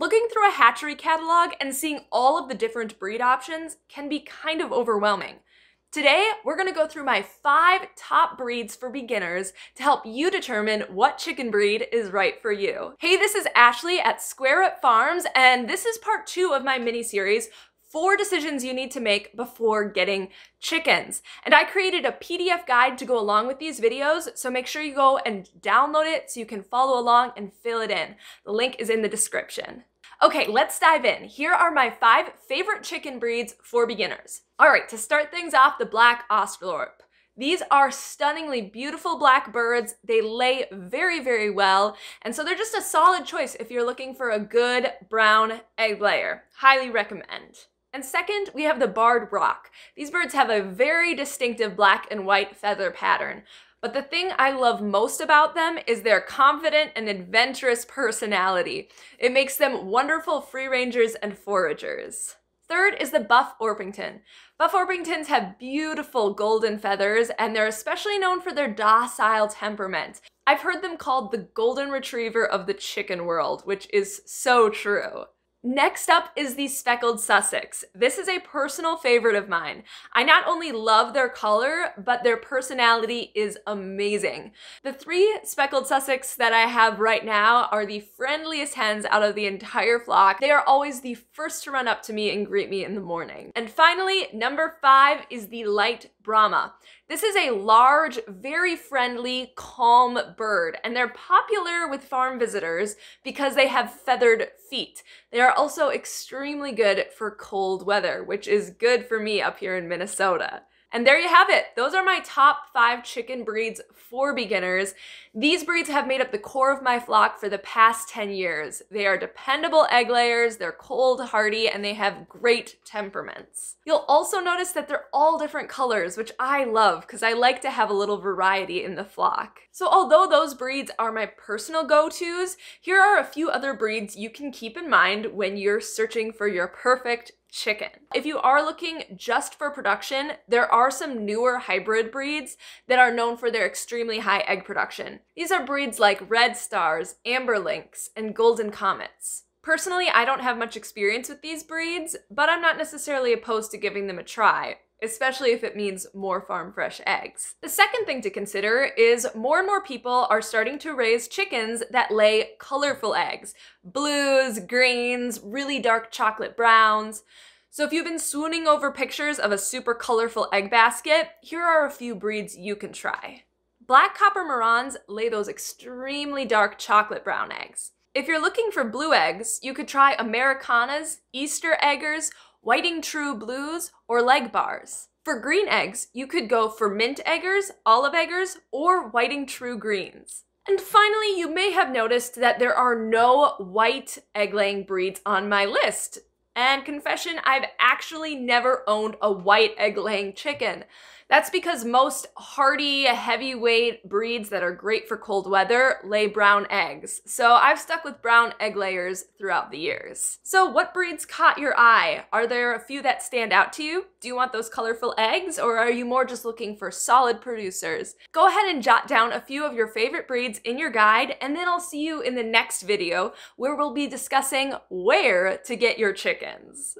Looking through a hatchery catalog and seeing all of the different breed options can be kind of overwhelming. Today, we're gonna go through my five top breeds for beginners to help you determine what chicken breed is right for you. Hey, this is Ashley at Square Root Farms, and this is part two of my mini series four decisions you need to make before getting chickens. And I created a PDF guide to go along with these videos, so make sure you go and download it so you can follow along and fill it in. The link is in the description. Okay, let's dive in. Here are my five favorite chicken breeds for beginners. All right, to start things off, the Black Australorp. These are stunningly beautiful black birds. They lay very, very well. And so they're just a solid choice if you're looking for a good brown egg layer. Highly recommend. And second, we have the barred rock. These birds have a very distinctive black and white feather pattern. But the thing I love most about them is their confident and adventurous personality. It makes them wonderful free rangers and foragers. Third is the Buff Orpington. Buff Orpingtons have beautiful golden feathers and they're especially known for their docile temperament. I've heard them called the golden retriever of the chicken world, which is so true. Next up is the Speckled Sussex. This is a personal favorite of mine. I not only love their color, but their personality is amazing. The three Speckled Sussex that I have right now are the friendliest hens out of the entire flock. They are always the first to run up to me and greet me in the morning. And finally, number five is the Light Brahma. This is a large, very friendly, calm bird, and they're popular with farm visitors because they have feathered feet. They are also extremely good for cold weather, which is good for me up here in Minnesota. And there you have it. Those are my top five chicken breeds for beginners. These breeds have made up the core of my flock for the past 10 years. They are dependable egg layers, they're cold hardy, and they have great temperaments. You'll also notice that they're all different colors, which I love because I like to have a little variety in the flock. So although those breeds are my personal go-tos, here are a few other breeds you can keep in mind when you're searching for your perfect chicken. If you are looking just for production, there are some newer hybrid breeds that are known for their extremely high egg production. These are breeds like Red Stars, Amber Links, and Golden Comets. Personally, I don't have much experience with these breeds, but I'm not necessarily opposed to giving them a try especially if it means more farm fresh eggs. The second thing to consider is more and more people are starting to raise chickens that lay colorful eggs. Blues, greens, really dark chocolate browns. So if you've been swooning over pictures of a super colorful egg basket, here are a few breeds you can try. Black Copper Marans lay those extremely dark chocolate brown eggs. If you're looking for blue eggs, you could try Americanas, Easter Eggers, Whiting True Blues, or leg bars. For green eggs, you could go for mint eggers, olive eggers, or whiting true greens. And finally, you may have noticed that there are no white egg-laying breeds on my list. And confession, I've actually never owned a white egg-laying chicken. That's because most hardy, heavyweight breeds that are great for cold weather lay brown eggs. So I've stuck with brown egg layers throughout the years. So what breeds caught your eye? Are there a few that stand out to you? Do you want those colorful eggs or are you more just looking for solid producers? Go ahead and jot down a few of your favorite breeds in your guide and then I'll see you in the next video where we'll be discussing where to get your chickens.